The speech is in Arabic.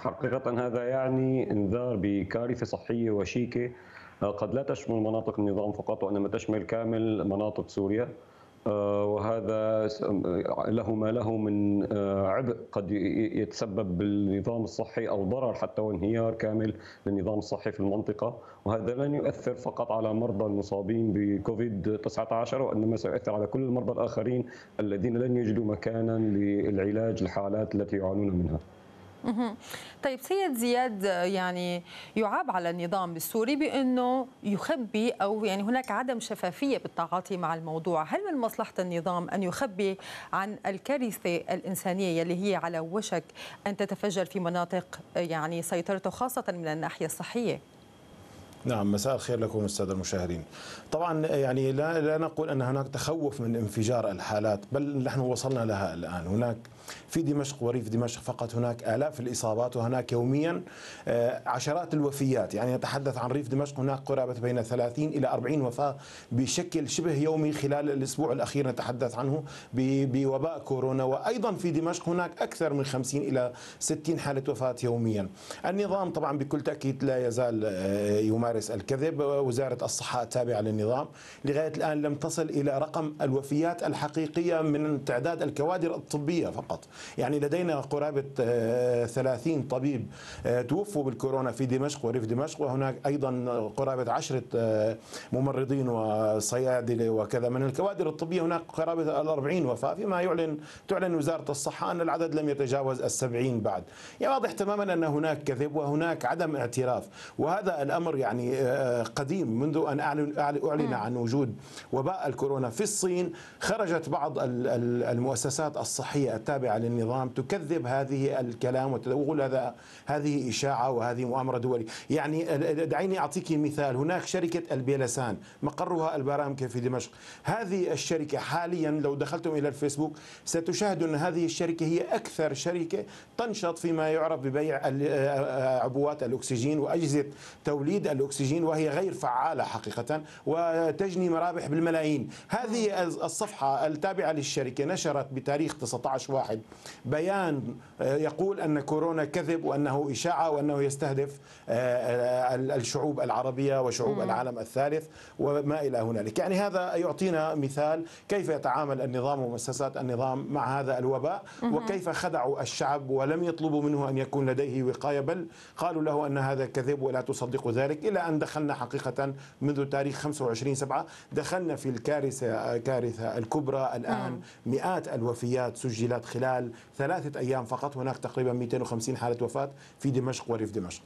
حقيقة هذا يعني انذار بكارثة صحية وشيكة آه، قد لا تشمل مناطق النظام فقط وإنما تشمل كامل مناطق سوريا آه، وهذا له ما له من آه، عبء قد يتسبب بالنظام الصحي أو ضرر حتى وانهيار كامل للنظام الصحي في المنطقة وهذا لن يؤثر فقط على مرضى المصابين بكوفيد 19 وإنما سيؤثر على كل المرضى الآخرين الذين لن يجدوا مكانا للعلاج الحالات التي يعانون منها. طيب سيد زياد يعني يعاب على النظام السوري بأنه يخبي أو يعني هناك عدم شفافية بالتعاطي مع الموضوع، هل من مصلحة النظام أن يخبي عن الكارثة الإنسانية اللي هي على وشك أن تتفجر في مناطق يعني سيطرته خاصة من الناحية الصحية؟ نعم مساء الخير لكم الساده المشاهدين. طبعا يعني لا لا نقول أن هناك تخوف من انفجار الحالات بل نحن وصلنا لها الآن، هناك في دمشق وريف دمشق فقط هناك آلاف الإصابات وهناك يوميا آه، عشرات الوفيات. يعني نتحدث عن ريف دمشق هناك قرابة بين 30 إلى 40 وفاة بشكل شبه يومي خلال الأسبوع الأخير نتحدث عنه بوباء كورونا. وأيضا في دمشق هناك أكثر من 50 إلى 60 حالة وفاة يوميا. النظام طبعا بكل تأكيد لا يزال آه، يمارس الكذب وزارة الصحة التابعة للنظام. لغاية الآن لم تصل إلى رقم الوفيات الحقيقية من تعداد الكوادر الطبية فقط. يعني لدينا قرابة 30 آه، طبيب آه، توفوا بالكورونا في دمشق وريف دمشق وهناك أيضا قرابة عشرة آه، ممرضين وصيادلة وكذا. من الكوادر الطبية هناك قرابة الأربعين وفاة فيما يعلن تعلن وزارة الصحة أن العدد لم يتجاوز السبعين بعد. يعني واضح تماما أن هناك كذب وهناك عدم اعتراف وهذا الأمر يعني قديم منذ أن أعلن عن وجود وباء الكورونا في الصين خرجت بعض المؤسسات الصحية التابعة التابعة للنظام تكذب هذه الكلام وتقول هذا هذه إشاعة وهذه مؤامرة دولية. يعني دعيني أعطيك مثال. هناك شركة البيلسان مقرها البرامكة في دمشق. هذه الشركة حاليا لو دخلتم إلى الفيسبوك ستشاهدوا أن هذه الشركة هي أكثر شركة تنشط فيما يعرف ببيع عبوات الأكسجين وأجهزة توليد الأكسجين. وهي غير فعالة حقيقة وتجني مرابح بالملايين هذه الصفحة التابعة للشركة نشرت بتاريخ 19 واحد بيان آه، يقول أن كورونا كذب وأنه إشاعة وأنه يستهدف آه، آه، الشعوب العربية وشعوب مم. العالم الثالث وما إلى هنالك يعني هذا يعطينا مثال كيف يتعامل النظام ومؤسسات النظام مع هذا الوباء مم. وكيف خدعوا الشعب ولم يطلبوا منه أن يكون لديه وقاية بل قالوا له أن هذا كذب ولا تصدقوا ذلك إلى أن دخلنا حقيقة منذ تاريخ 25 سبعة. دخلنا في الكارثة كارثة الكبرى. الآن مم. مئات الوفيات سجلت خلال ثلاثة أيام فقط. هناك تقريبا 250 حالة وفاة في دمشق وريف دمشق.